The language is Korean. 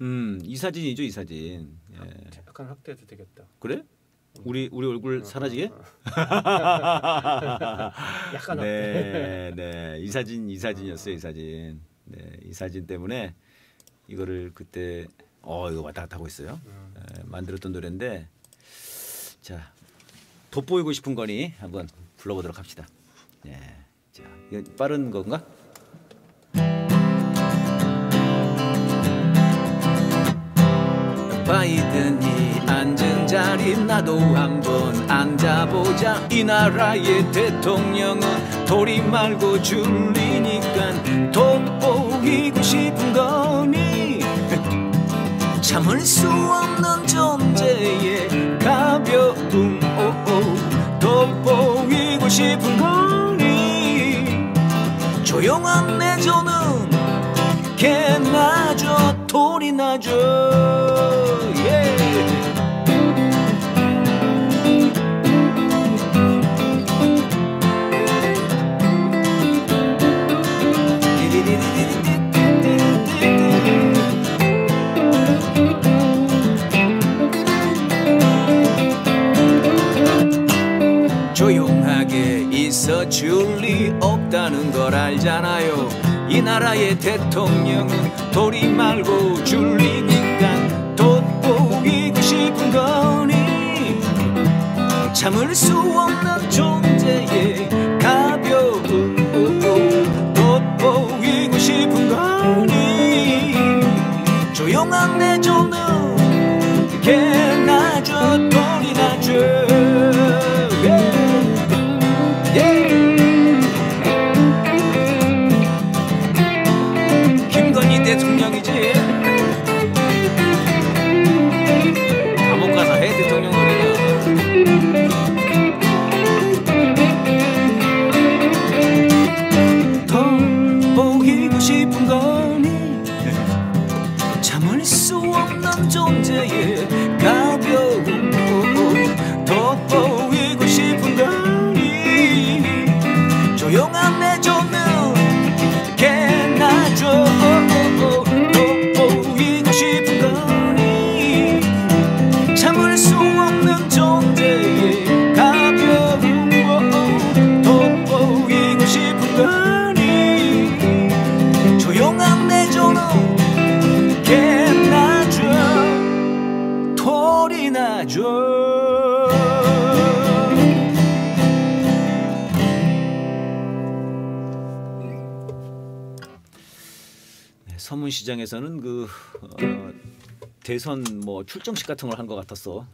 음, 이 사진이죠, 이 사진. 예. 약간 확대해도 되겠다. 그래? 우리 우리 얼굴 사라지게? 약간. 네, 네. 이 사진 이 사진이었어요, 이 사진. 네, 이 사진 때문에 이거를 그때 어 이거 왔다 갔다 하고 있어요. 음. 예, 만들었던 노래인데 자 돋보이고 싶은 거니 한번 불러보도록 합시다. 예, 자 빠른 건가? 바이든이 앉은 자리 나도 한번 앉아보자. 이 나라의 대통령은 도리 말고 줄리니까 돋보이고 싶은 거니. 참을 수 없는 존재의 가벼움 오오. 돋보이고 싶은 거니. 조용한 내 조는 개나죠 돌이 나죠 예. 조용하게 있어 줄리 없다는 걸 알잖아요 이 나라의 대통령은 도리 말고 줄리니까 돋보이고 싶은 거니? 참을 수 없는 존재의 가벼움 돋보이고 싶은 거니? 조용한 내 조는 존재의 가벼움 더 보이고 싶은 거니? 조용한 내 조는 개나죠 더 보이고 싶은 거니? 참을 수 없는 존재의 가벼움 더 보이고 싶은 거니? 조용한 내 조는 개나죠 돌이 나죠 네, 서문시장에서는 그 어, 대선 뭐 출정식 같은 걸 한 것 같았어.